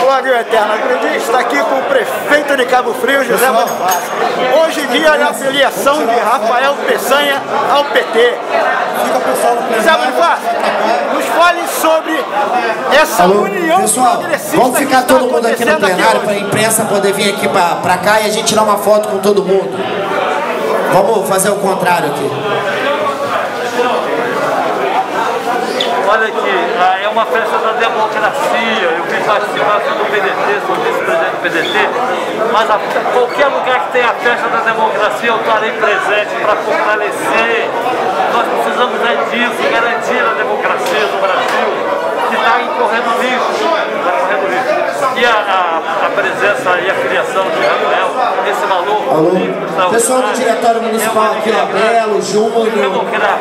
Glória ao Eterno. Acredite, está aqui com o prefeito de Cabo Frio, José Bonifácio. Hoje em dia é a filiação de Rafael Peçanha ao PT. José Bonifácio, nos fale sobre essa Alô, união pessoal, progressista vamos ficar todo mundo aqui no plenário para a imprensa poder vir aqui para cá e a gente tirar uma foto com todo mundo. Vamos fazer o contrário aqui. É uma festa da democracia. Eu fiz participação do PDT, sou vice-presidente do PDT, mas a, qualquer lugar que tenha a festa da democracia eu estarei presente para fortalecer. Nós precisamos é disso, garantir a democracia do Brasil, que está incorrendo risco. Está correndo risco. E a, a, a presença e a criação de Rafael, esse valor Alô? Pessoal do Diretório Municipal é aqui. Belo, Júnior. Democra-